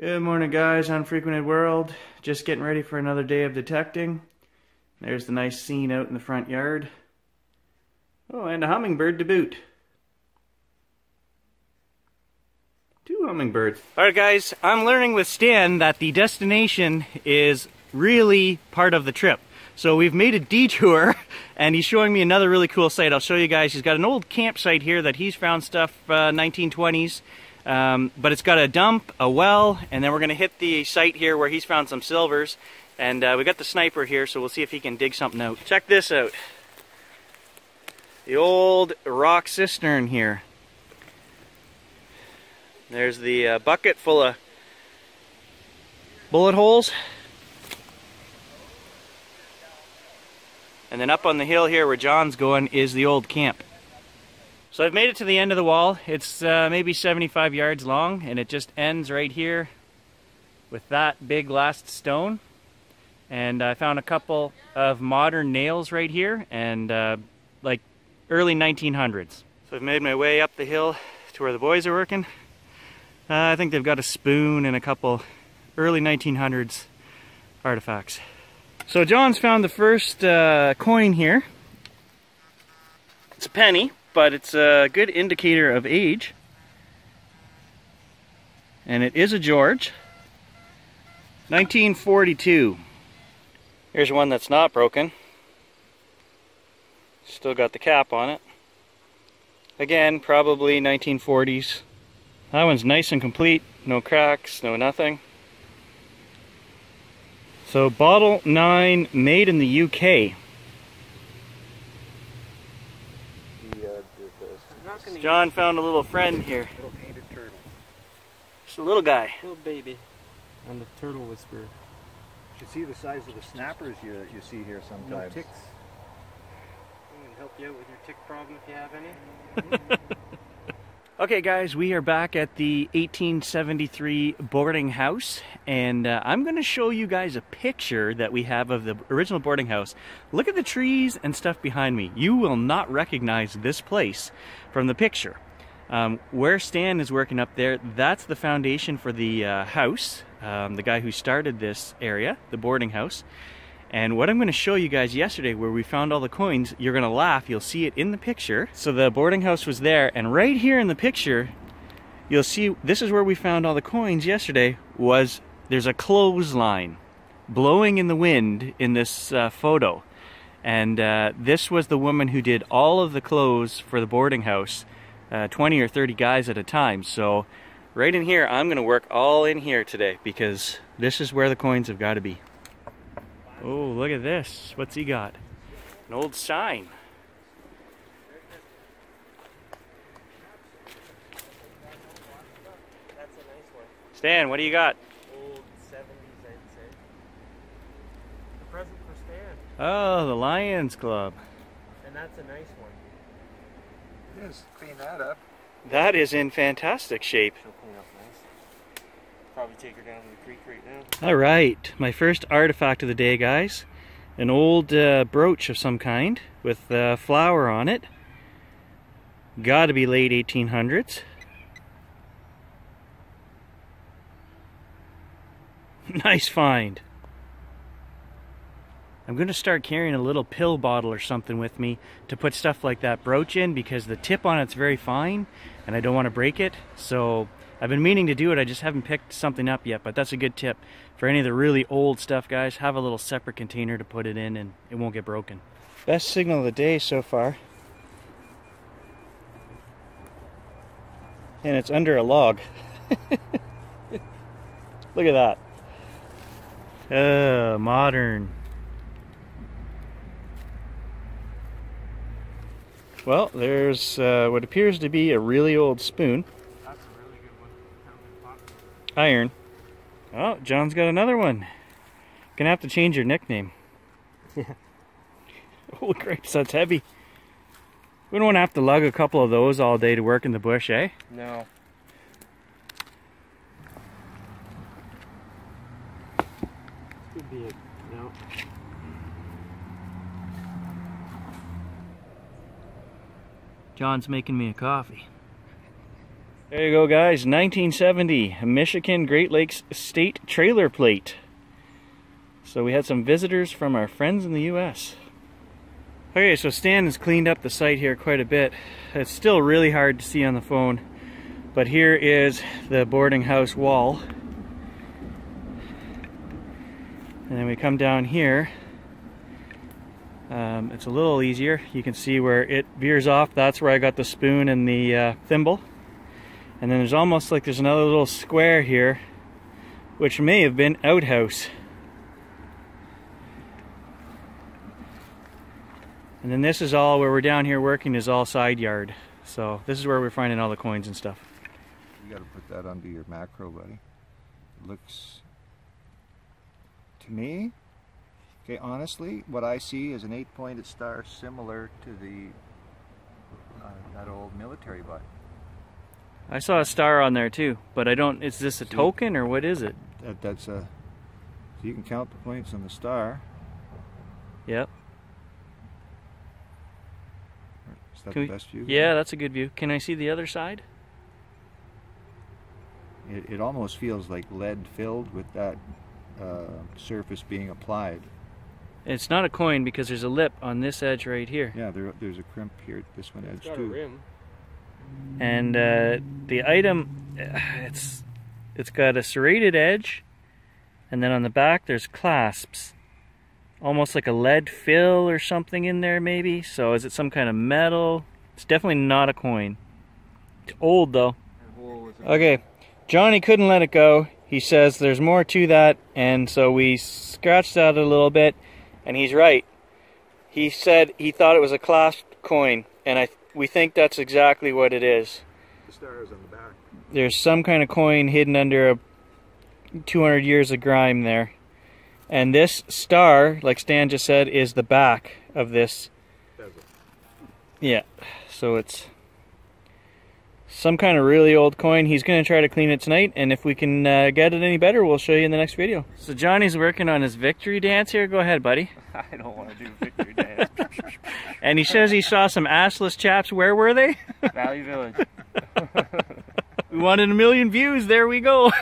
Good morning, guys. Unfrequented World. Just getting ready for another day of detecting. There's the nice scene out in the front yard. Oh, and a hummingbird to boot. Two hummingbirds. Alright, guys, I'm learning with Stan that the destination is really part of the trip. So we've made a detour, and he's showing me another really cool site. I'll show you guys. He's got an old campsite here that he's found stuff uh, 1920s. Um, but it's got a dump, a well, and then we're going to hit the site here where he's found some silvers. And uh, we got the sniper here, so we'll see if he can dig something out. Check this out. The old rock cistern here. There's the uh, bucket full of bullet holes. And then up on the hill here where John's going is the old camp. So I've made it to the end of the wall. It's uh, maybe 75 yards long and it just ends right here with that big last stone. And I found a couple of modern nails right here and uh, like early 1900s. So I've made my way up the hill to where the boys are working. Uh, I think they've got a spoon and a couple early 1900s artifacts. So John's found the first uh, coin here. It's a penny but it's a good indicator of age. And it is a George. 1942. Here's one that's not broken. Still got the cap on it. Again, probably 1940s. That one's nice and complete. No cracks, no nothing. So bottle 9 made in the UK. John found a little friend here. Little painted turtle. Just a little guy. Little baby. And the turtle whisperer. You should see the size of the snappers here that you see here sometimes. No ticks. I can help you out with your tick problem if you have any. Okay, guys, we are back at the 1873 boarding house, and uh, I'm going to show you guys a picture that we have of the original boarding house. Look at the trees and stuff behind me. You will not recognize this place from the picture. Um, where Stan is working up there, that's the foundation for the uh, house, um, the guy who started this area, the boarding house. And what I'm going to show you guys yesterday where we found all the coins, you're going to laugh. You'll see it in the picture. So the boarding house was there and right here in the picture, you'll see this is where we found all the coins yesterday was there's a clothesline blowing in the wind in this uh, photo. And uh, this was the woman who did all of the clothes for the boarding house, uh, 20 or 30 guys at a time. So right in here, I'm going to work all in here today because this is where the coins have got to be. Oh, look at this. What's he got? An old sign. That's a nice one. Stan, what do you got? Old 70s, I'd say. A present for Stan. Oh, the Lions Club. And that's a nice one. Yes, clean that up. That is in fantastic shape. She'll clean up nice. Probably take her down to the creek right now. All right, my first artifact of the day, guys. An old uh, brooch of some kind with a flower on it. Gotta be late 1800s. nice find. I'm going to start carrying a little pill bottle or something with me to put stuff like that brooch in because the tip on it's very fine and I don't want to break it. So I've been meaning to do it, I just haven't picked something up yet, but that's a good tip. For any of the really old stuff, guys, have a little separate container to put it in and it won't get broken. Best signal of the day so far. And it's under a log. Look at that. Uh, modern. Well, there's uh, what appears to be a really old spoon. That's a really good one. Found in pot. Iron. Oh, John's got another one. Gonna have to change your nickname. Yeah. Holy grapes, that's heavy. We don't want to have to lug a couple of those all day to work in the bush, eh? No. Could be it. No. John's making me a coffee. There you go, guys. 1970 Michigan Great Lakes State Trailer Plate. So we had some visitors from our friends in the U.S. Okay, so Stan has cleaned up the site here quite a bit. It's still really hard to see on the phone, but here is the boarding house wall. And then we come down here. Um, it's a little easier. You can see where it veers off. That's where I got the spoon and the uh, thimble. And then there's almost like there's another little square here, which may have been outhouse. And then this is all where we're down here working is all side yard. So this is where we're finding all the coins and stuff. You gotta put that under your macro, buddy. It looks, to me, okay, honestly, what I see is an eight-pointed star similar to the, uh, that old military button. I saw a star on there too, but I don't, is this a See? token or what is it? That, that's a, so you can count the points on the star. Yep. Is that Can the we- best view? Yeah, that's a good view. Can I see the other side? It, it almost feels like lead filled with that uh, surface being applied. It's not a coin because there's a lip on this edge right here. Yeah, there, there's a crimp here this one It's edge got a too. And uh, the item, it's it's got a serrated edge, and then on the back there's clasps, almost like a lead fill or something in there maybe. So is it some kind of metal? It's definitely not a coin. It's old though. Okay, Johnny couldn't let it go. He says there's more to that, and so we scratched at it a little bit, and he's right. He said he thought it was a clasped coin, and I we think that's exactly what it is. The star is on the back. There's some kind of coin hidden under a 200 years of grime there. And this star, like Stan just said, is the back of this. Bezel. Yeah, so it's some kind of really old coin. He's going to try to clean it tonight, and if we can uh, get it any better, we'll show you in the next video. So Johnny's working on his victory dance here. Go ahead, buddy. I don't want to do victory dance. And he says he saw some assless chaps. Where were they? Valley Village. We wanted a million views. There we go.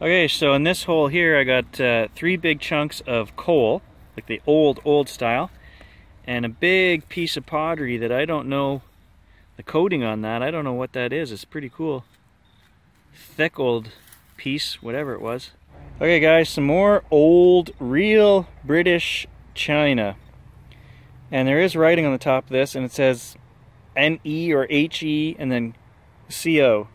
okay, so in this hole here, I got uh, three big chunks of coal, like the old, old style, and a big piece of pottery that I don't know the coating on that. I don't know what that is. It's pretty cool. Thick old piece, whatever it was. Okay, guys, some more old, real British china. And there is writing on the top of this, and it says N-E or H-E, and then CO.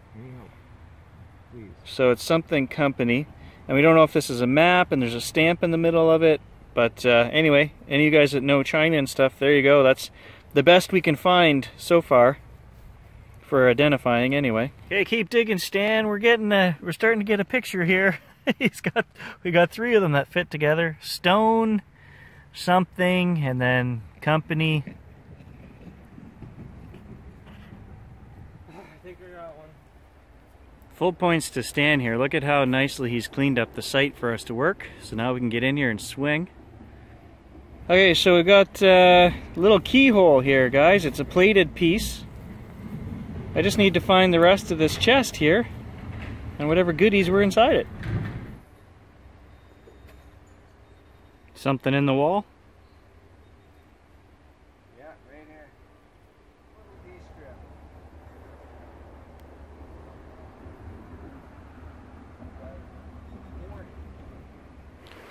So it's something company. And we don't know if this is a map and there's a stamp in the middle of it. But uh, anyway, any of you guys that know China and stuff, there you go. That's the best we can find so far for identifying anyway. Okay, keep digging, Stan. We're getting a, we're starting to get a picture here. He's got we got three of them that fit together. Stone, something, and then company. I think I got one. Full points to Stan here. Look at how nicely he's cleaned up the site for us to work. So now we can get in here and swing. Okay, so we got uh, a little keyhole here, guys. It's a plated piece. I just need to find the rest of this chest here and whatever goodies were inside it. Something in the wall? Yeah, right here.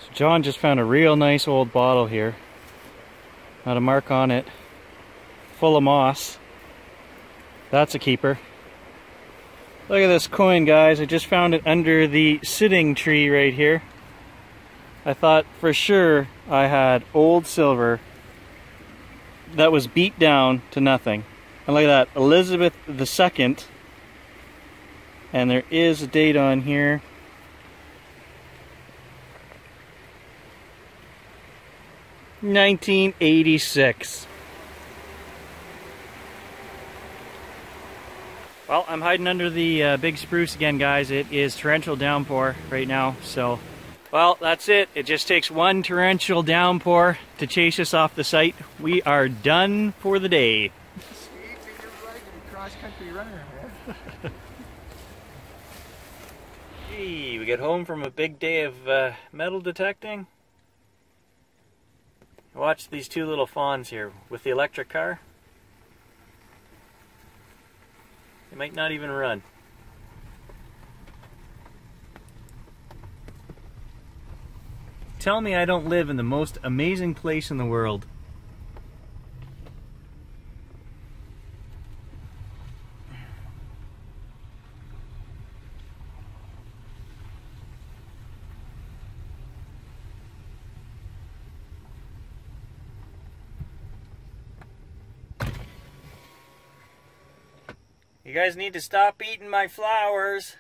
So John just found a real nice old bottle here. Not a mark on it. Full of moss. That's a keeper. Look at this coin, guys. I just found it under the sitting tree right here. I thought for sure I had old silver that was beat down to nothing. And look at that, Elizabeth II. And there is a date on here. Nineteen eighty-six. Well, I'm hiding under the uh, big spruce again, guys. It is torrential downpour right now, so. Well, that's it. It just takes one torrential downpour to chase us off the site. We are done for the day. Hey, we get home from a big day of uh, metal detecting. Watch these two little fawns here with the electric car. They might not even run. Tell me I don't live in the most amazing place in the world. You guys need to stop eating my flowers.